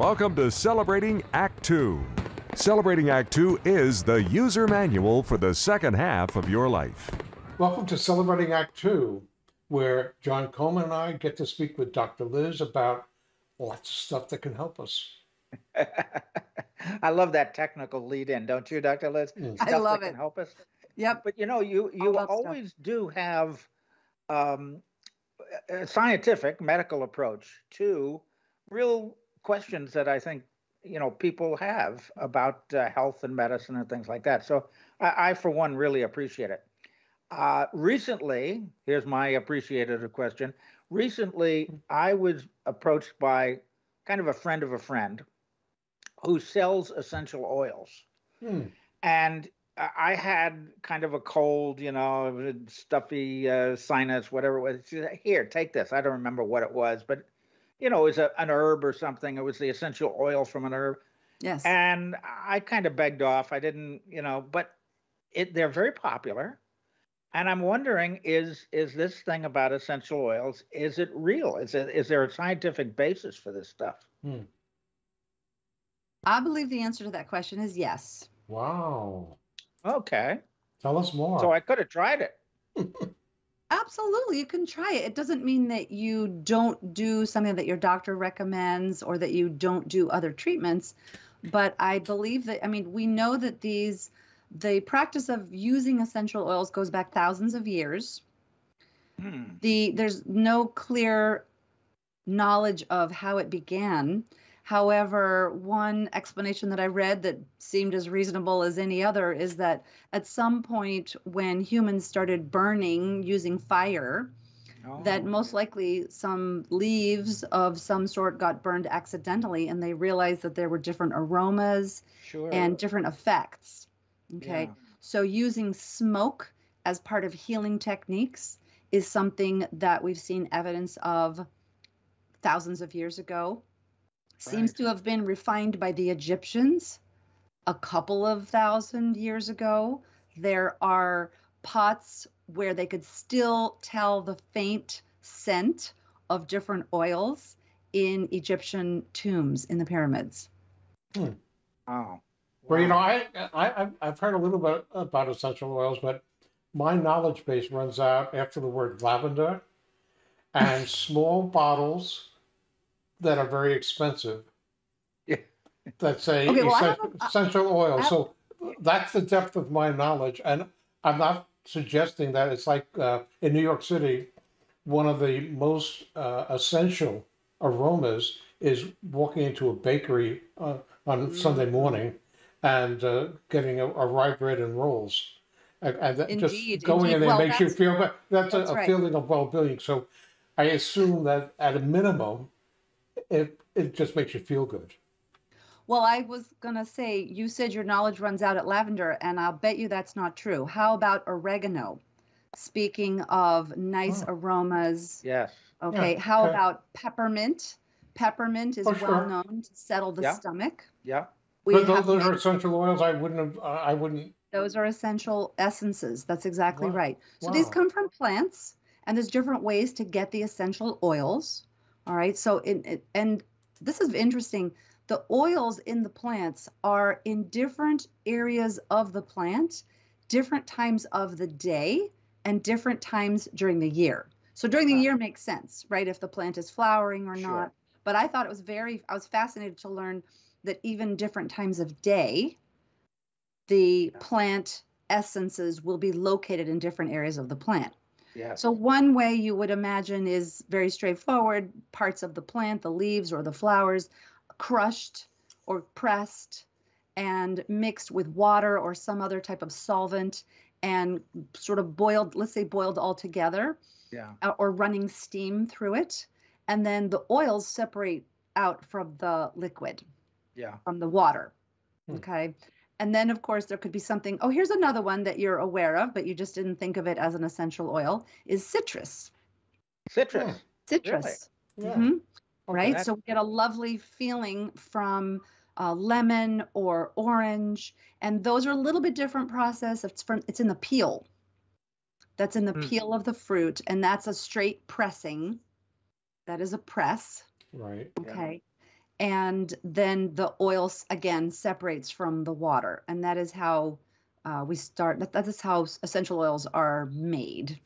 Welcome to Celebrating Act Two. Celebrating Act Two is the user manual for the second half of your life. Welcome to Celebrating Act Two, where John Coleman and I get to speak with Dr. Liz about lots of stuff that can help us. I love that technical lead in, don't you, Dr. Liz? Mm. I Stuff love that can it. help us. Yep. But you know, you you about stuff. always do have um, a a scientific medical approach to real questions that I think you know people have about uh, health and medicine and things like that. So I, I for one, really appreciate it. Uh, recently, here's my appreciated question. Recently, I was approached by kind of a friend of a friend who sells essential oils Hmm. and I had kind of a cold, you know, stuffy uh, sinus, whatever it was. She said, Here, take this. I don't remember what it was, but you know, it was a, an herb or something. It was the essential oil from an herb, Yes. and I kind of begged off. I didn't, you know, but it they're very popular, and I'm wondering is is this thing about essential oils is it real? Is it is there a scientific basis for this stuff? Hmm. I believe the answer to that question is yes. Wow. Okay, Tell us more. so I could have tried it. Absolutely. You can try it. It doesn't mean that you don't do something that your doctor recommends or that you don't do other treatments. But I believe that, I mean, we know that these, the practice of using essential oils goes back thousands of years. Hmm. the there's no clear knowledge of how it began however one explanation that i read that seemed as reasonable as any other is that at some point when humans started burning using fire that Oh. most likely some leaves of some sort got burned accidentally and they realized that there were different aromas Sure. and different effects okay Yeah. so using smoke as part of healing techniques is something that we've seen evidence of thousands of years ago. Seems Right. to have been refined by the Egyptians a couple of thousand years ago. There are pots where they could still tell the faint scent of different oils in Egyptian tombs in the pyramids. Oh. well, you know. I, I, I've- I've heard a little bit about essential oils, but my knowledge base runs out after the word lavender and small bottles that are very expensive. Yeah. That say Okay, well, I have essen- a- I- essential oil. Have- so that's the depth of my knowledge. And I'm not suggesting that it's like uh, in New York City, one of the most uh, essential aromas is walking into a bakery uh, on Sunday Mm. morning and uh, getting a, a rye bread and rolls. And, and that Indeed, just going in there Well, makes you feel better. That's, that's a, a right. feeling of well-being. So I assume that at a minimum, it it just makes you feel good. Well, I was going to say, you said your knowledge runs out at lavender, and I'll bet you that's not true. How about oregano? Speaking of nice Oh. aromas, Yes. okay, Yeah, how okay. about peppermint? Peppermint is Oh, sure. well known to settle the Yeah. stomach. Yeah. We But those, have those are essential oils. I wouldn't have. Uh, I wouldn't. those are essential essences. That's exactly Wow. right. So these come from plants, and there's different ways to get the essential oils. All right. So in and this is interesting. The oils in the plants are in different areas of the plant, different times of the day, and different times during the year. So during the year makes sense, right? If the plant is flowering or Sure. not. But I thought it was very. I was fascinated to learn that even different times of day the plant essences will be located in different areas of the plant. Yes. So, one way you would imagine is very straightforward parts of the plant, the leaves or the flowers, crushed or pressed and mixed with water or some other type of solvent and sort of boiled, let's say boiled all together yeah. uh, or running steam through it. And then the oils separate out from the liquid Yeah. from the water. Hmm. Okay. And then, of course, there could be something. Oh, here's another one that you're aware of, but you just didn't think of it as an essential oil is citrus. Citrus. Citrus. Yeah. Mhm. Okay, Right. that- So we get a lovely feeling from uh, lemon or orange. And those are a little bit different process. It's from it's in the peel. That's in the Mm. peel of the fruit. And that's a straight pressing. That is a press. Right. Yeah. Okay. And then the oil again separates from the water, and that is how uh, we start. That, that is how essential oils are made.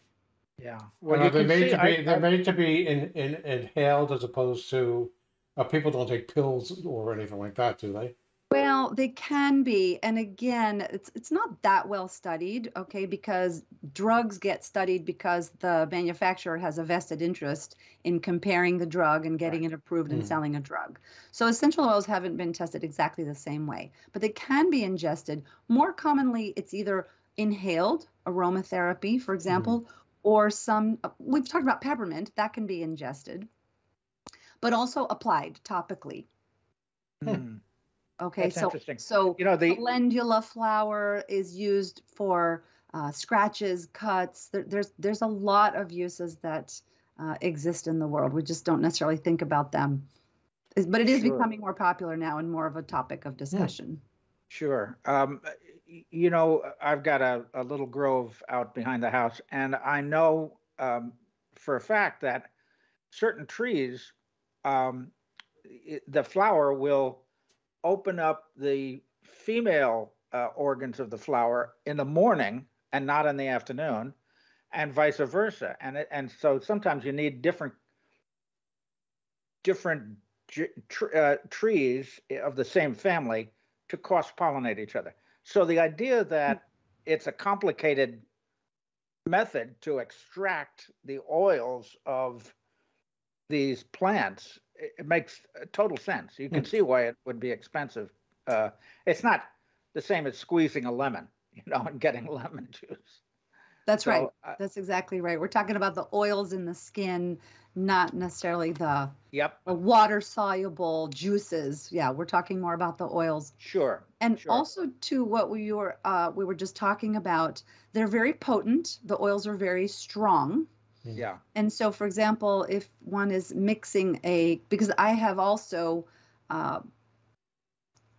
Yeah. Well, you they're made see, to be I- they're I- made to be in, in, inhaled as opposed to uh, people don't take pills or anything like that, do they? Well, they can be, and again, it's it's not that well studied, okay? Because drugs get studied because the manufacturer has a vested interest in comparing the drug and getting it approved and Mm. selling a drug. So essential oils haven't been tested exactly the same way, but they can be ingested. More commonly, it's either inhaled aromatherapy, for example, or some. uh, We've talked about peppermint that can be ingested, but also applied topically. Hmm. Okay, That's so interesting. so You know, the calendula flower is used for uh, scratches, cuts. There, there's there's a lot of uses that uh, exist in the world. We just don't necessarily think about them. But it is Sure. becoming more popular now and more of a topic of discussion. Sure. Um, you know, I've got a, a little grove out behind the house, and I know um, for a fact that certain trees, um, the flower will open up the female uh, organs of the flower in the morning and not in the afternoon, and vice versa. And it, and so sometimes you need different different uh, trees of the same family to cross pollinate each other. So the idea that it's a complicated method to extract the oils of these plants, it, makes total sense. You can see why it would be expensive. Uh, it's not the same as squeezing a lemon, you know, and getting lemon juice. That's So, right. uh, That's exactly right. We're talking about the oils in the skin, not necessarily the, Yep, the water soluble juices. Yeah, we're talking more about the oils. sure. And Sure. also to what we were uh, we were just talking about, they're very potent. The oils are very strong. Yeah. And so, for example, if one is mixing a, because I have also uh,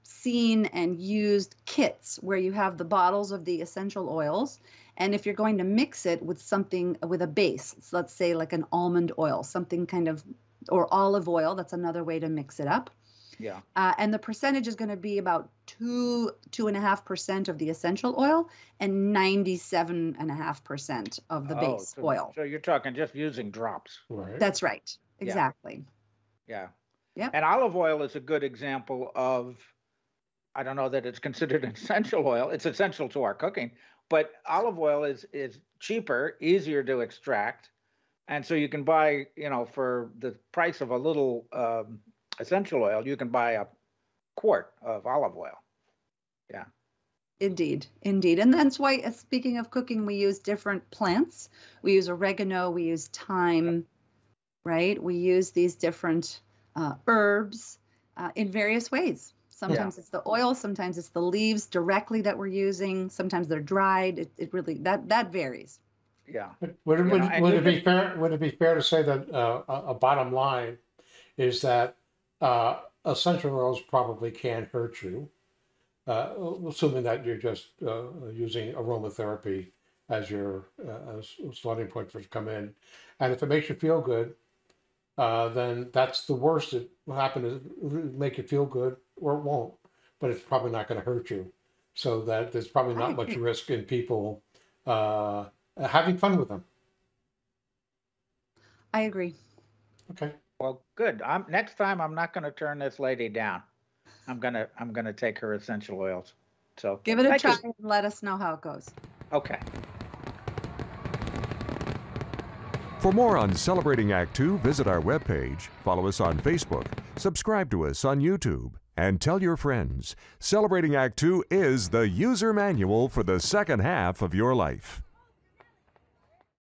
seen and used kits where you have the bottles of the essential oils. And if you're going to mix it with something with a base, so let's say like an almond oil, something kind of, or olive oil, that's another way to mix it up. Yeah. Uh, and the percentage is going to be about two, two and a half percent of the essential oil and 97 and a half percent of the Oh, base so, oil. So you're talking just using drops. Right. That's right. Yeah. Exactly. Yeah. Yep. And olive oil is a good example of, I don't know that it's considered essential oil. It's essential to our cooking, but olive oil is is cheaper, easier to extract, and so you can buy, you know, for the price of a little um, essential oil, you can buy a quart of olive oil. Yeah. Indeed, indeed. And that's why, uh, speaking of cooking, we use different plants. We use oregano, we use thyme, right? We use these different uh, herbs uh, in various ways. Sometimes it's the oil, sometimes it's the leaves directly that we're using, sometimes they're dried. It, it really, that, that varies. Yeah. But Would, it- would, know, would it be fair, would it be fair to say that, uh, a, a bottom line is that, uh, essential oils probably can hurt you? Uh, assuming that you're just, uh, using aromatherapy as your, uh, as starting point for to come in. And if it makes you feel good, uh, then that's the worst that will happen is make you feel good or it won't, but it's probably not gonna hurt you. So that there's probably not much risk in people, uh, having fun with them. I agree. Okay. Well, good. I'm next time. I'm not going to turn this lady down. I'm gonna I'm gonna take her essential oils. So Give it a thank you. try and let us know how it goes. Okay. For more on Celebrating Act Two, visit our webpage, follow us on Facebook, subscribe to us on YouTube, and tell your friends. Celebrating Act Two is the user manual for the second half of your life.